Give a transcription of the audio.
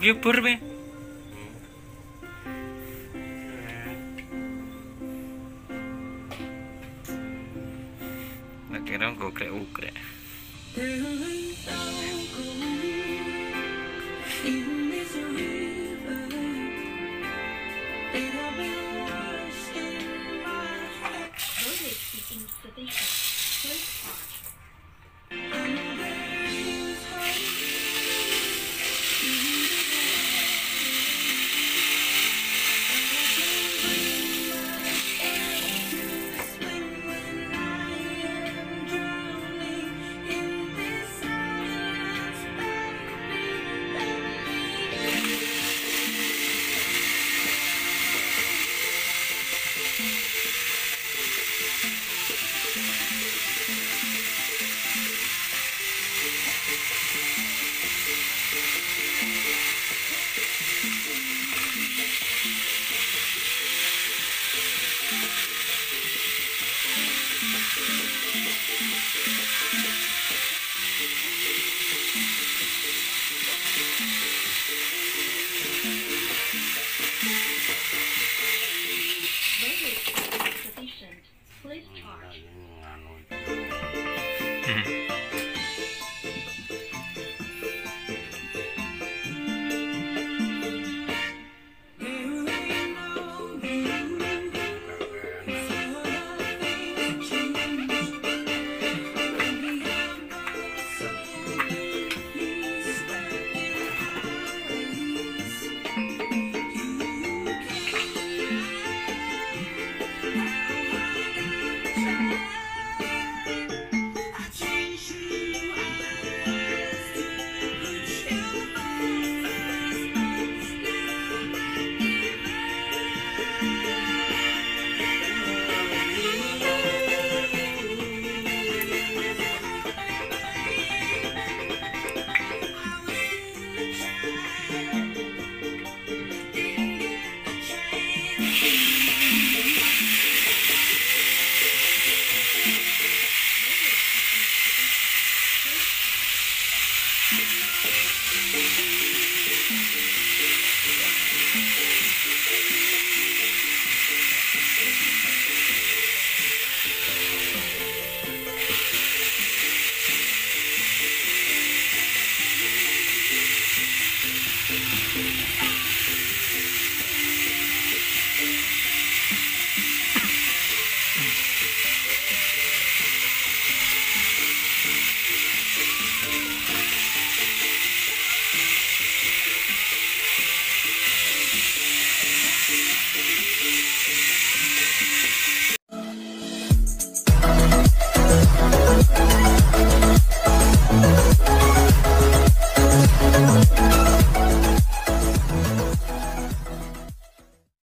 YouTuber be. Nak kira kau krek ukrek. うん。